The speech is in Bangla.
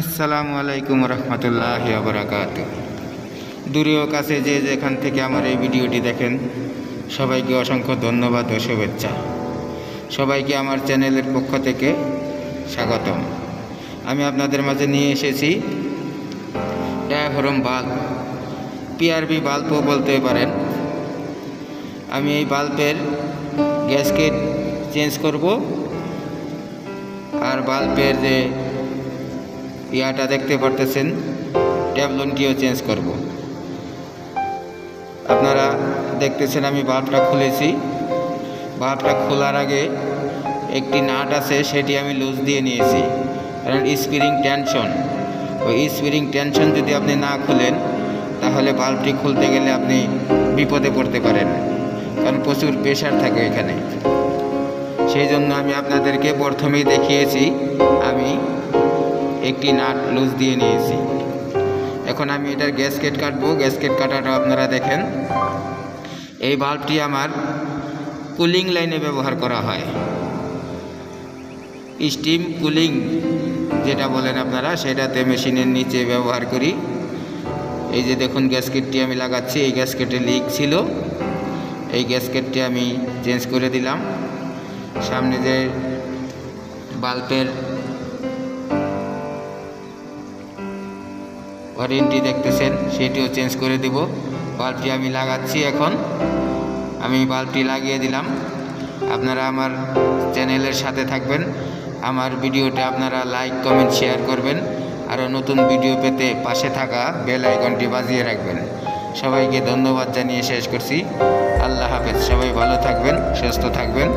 আসসালামু আলাইকুম রহমতুল্লাহ বরাকাত। দূরেও কাছে যে যেখান থেকে আমার এই ভিডিওটি দেখেন, সবাইকে অসংখ্য ধন্যবাদ ও শুভেচ্ছা। সবাইকে আমার চ্যানেলের পক্ষ থেকে স্বাগতম। আমি আপনাদের মাঝে নিয়ে এসেছি ডায়াফরম বাল্ব। পিআরবি বাল্বও বলতে পারেন। আমি এই বাল্বের গ্যাসকেট চেঞ্জ করব। আর বাল্বের যে ইয়াটা দেখতে পারতেছেন। ট্যাবলনটিও চেঞ্জ করব। আপনারা দেখতেছেন আমি বাল্বটা খুলেছি। বাল্বটা খোলার আগে একটি নাট আছে, সেটি আমি লুজ দিয়ে নিয়েছি। কারণ স্প্রিং টেনশন। ওই স্প্রিং টেনশন যদি আপনি না খুলেন, তাহলে বাল্বটি খুলতে গেলে আপনি বিপদে পড়তে পারেন। কারণ প্রচুর প্রেশার থাকে এখানে। সেই জন্য আমি আপনাদেরকে প্রথমেই দেখিয়েছি, আমি একটি নাট লুজ দিয়ে নিয়েছি। এখন আমি এটার গ্যাসকেট কাটবো। গ্যাসকেট কাটাটা আপনারা দেখেন। এই বাল্বটি আমার কুলিং লাইনে ব্যবহার করা হয়। স্টিম কুলিং যেটা বলেন আপনারা, সেটাতে মেশিনের নিচে ব্যবহার করি। এই যে দেখুন গ্যাসকেটটি আমি লাগাচ্ছি। এই গ্যাসকেটে লিক ছিল। এই গ্যাসকেটটি আমি চেঞ্জ করে দিলাম। সামনে যে বাল্বের ওয়ারেন্টি দেখতেছেন, সেটিও চেঞ্জ করে দিব। বাল্বটি আমি লাগাচ্ছি এখন। আমি বাল্বটি লাগিয়ে দিলাম। আপনারা আমার চ্যানেলের সাথে থাকবেন। আমার ভিডিওটা আপনারা লাইক কমেন্ট শেয়ার করবেন। আরও নতুন ভিডিও পেতে পাশে থাকা বেল আইকনটি বাজিয়ে রাখবেন। সবাইকে ধন্যবাদ জানিয়ে শেষ করছি। আল্লাহ হাফেজ। সবাই ভালো থাকবেন, সুস্থ থাকবেন।